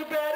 do bem.